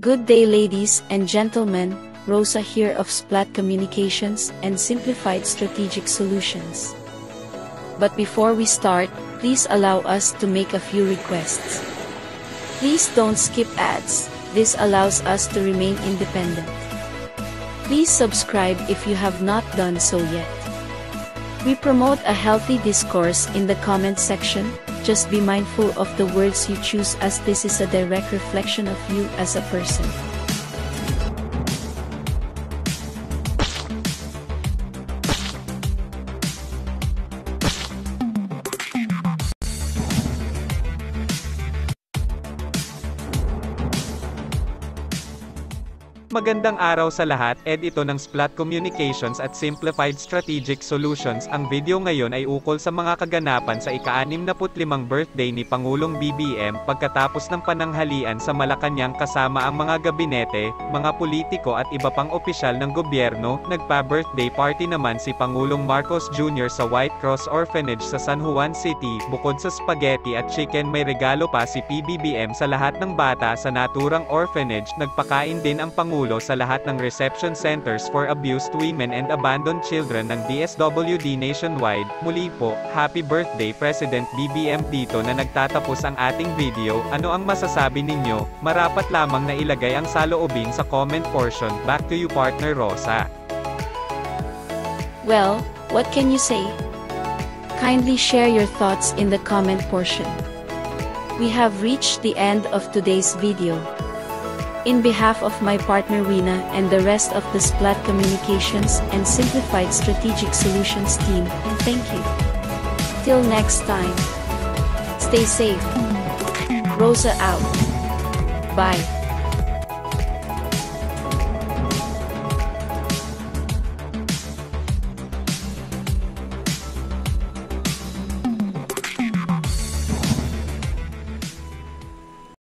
Good day ladies and gentlemen, Rosa here of Splat Communications and Simplified Strategic Solutions. But before we start, please allow us to make a few requests. Please don't skip ads, this allows us to remain independent. Please subscribe if you have not done so yet. We promote a healthy discourse in the comment section, just be mindful of the words you choose as this is a direct reflection of you as a person. Magandang araw sa lahat, Ed ito ng Splat Communications at Simplified Strategic Solutions. Ang video ngayon ay ukol sa mga kaganapan sa ika-65 birthday ni Pangulong BBM pagkatapos ng pananghalian sa Malacanang kasama ang mga gabinete, mga politiko at iba pang opisyal ng gobyerno. Nagpa-birthday party naman si Pangulong Marcos Jr. sa White Cross Orphanage sa San Juan City. Bukod sa spaghetti at chicken may regalo pa si PBBM sa lahat ng bata sa naturang orphanage. Nagpakain din ang Pangulo sa lahat ng reception centers for abused women and abandoned children ng DSWD nationwide. Muli po, happy birthday President BBM dito na nagtatapos ang ating video. Ano ang masasabi ninyo? Marapat lamang na ilagay ang saloobin sa comment portion. Back to you partner Rosa. Well, what can you say? Kindly share your thoughts in the comment portion. We have reached the end of today's video. In behalf of my partner Rina and the rest of the Splat Communications and Simplified Strategic Solutions team, thank you. Till next time. Stay safe. Rosa out. Bye.